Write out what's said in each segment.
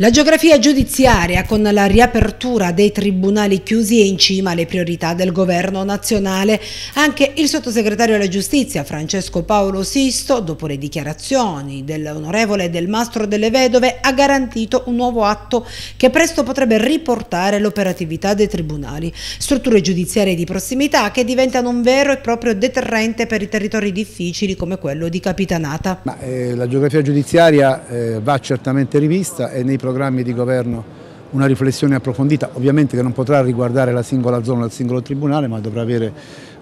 La geografia giudiziaria con la riapertura dei tribunali chiusi è in cima alle priorità del governo nazionale. Anche il sottosegretario alla giustizia Francesco Paolo Sisto, dopo le dichiarazioni dell'onorevole Del Mastro delle Vedove, ha garantito un nuovo atto che presto potrebbe riportare l'operatività dei tribunali. Strutture giudiziarie di prossimità che diventano un vero e proprio deterrente per i territori difficili come quello di Capitanata. Ma, eh, la geografia giudiziaria eh, va certamente rivista e nei programmi di governo una riflessione approfondita, ovviamente che non potrà riguardare la singola zona del singolo tribunale, ma dovrà avere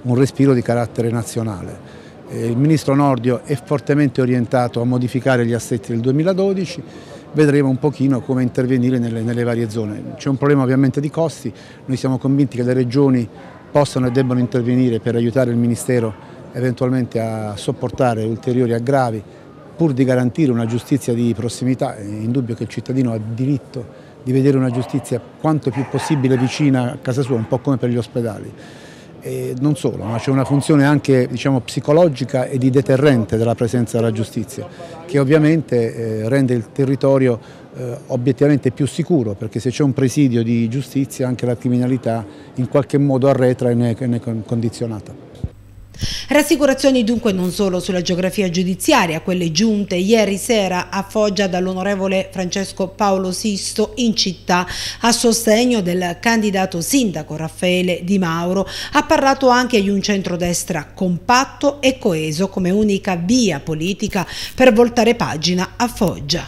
un respiro di carattere nazionale. Il Ministro Nordio è fortemente orientato a modificare gli assetti del 2012, vedremo un pochino come intervenire nelle, nelle varie zone. C'è un problema ovviamente di costi, noi siamo convinti che le regioni possano e debbano intervenire per aiutare il Ministero eventualmente a sopportare ulteriori aggravi pur di garantire una giustizia di prossimità, è indubbio che il cittadino ha diritto di vedere una giustizia quanto più possibile vicina a casa sua, un po' come per gli ospedali. E non solo, ma c'è una funzione anche diciamo, psicologica e di deterrente della presenza della giustizia, che ovviamente eh, rende il territorio eh, obiettivamente più sicuro, perché se c'è un presidio di giustizia anche la criminalità in qualche modo arretra e ne è condizionata. Rassicurazioni dunque non solo sulla geografia giudiziaria, quelle giunte ieri sera a Foggia dall'onorevole Francesco Paolo Sisto in città a sostegno del candidato sindaco Raffaele Di Mauro. Ha parlato anche di un centrodestra compatto e coeso come unica via politica per voltare pagina a Foggia.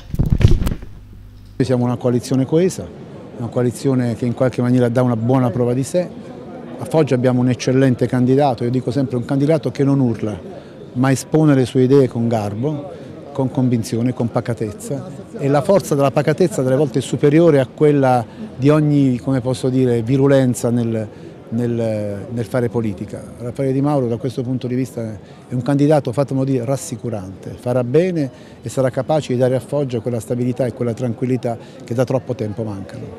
Noi siamo una coalizione coesa, una coalizione che in qualche maniera dà una buona prova di sé, a Foggia abbiamo un eccellente candidato, io dico sempre un candidato che non urla, ma espone le sue idee con garbo, con convinzione, con pacatezza e la forza della pacatezza delle volte è superiore a quella di ogni, dire, virulenza nel, nel, nel, fare politica. Raffaele Di Mauro da questo punto di vista è un candidato, fatemelo dire, rassicurante, farà bene e sarà capace di dare a Foggia quella stabilità e quella tranquillità che da troppo tempo mancano.